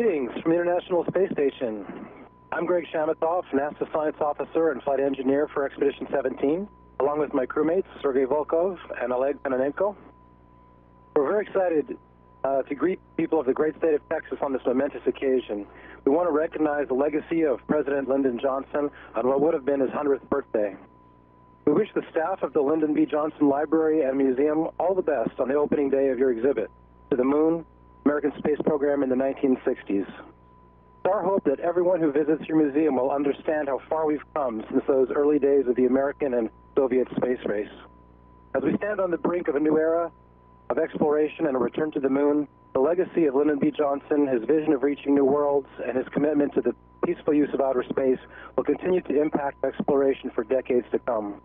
Greetings from the International Space Station. I'm Greg Chamitoff, NASA Science Officer and Flight Engineer for Expedition 17, along with my crewmates, Sergei Volkov and Oleg Kononenko. We're very excited uh, to greet people of the great state of Texas on this momentous occasion. We want to recognize the legacy of President Lyndon Johnson on what would have been his 100th birthday. We wish the staff of the Lyndon B. Johnson Library and Museum all the best on the opening day of your exhibit, To the Moon, American Space Program in the 1960s. It's our hope that everyone who visits your museum will understand how far we've come since those early days of the American and Soviet space race. As we stand on the brink of a new era of exploration and a return to the moon, the legacy of Lyndon B. Johnson, his vision of reaching new worlds, and his commitment to the peaceful use of outer space will continue to impact exploration for decades to come.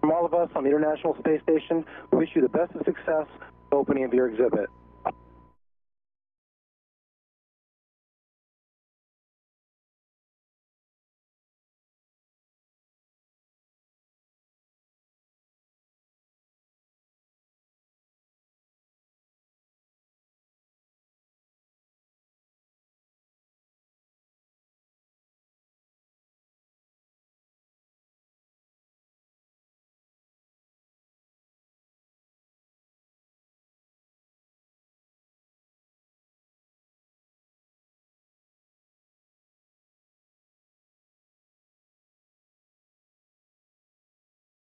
From all of us on the International Space Station, we wish you the best of success opening of your exhibit.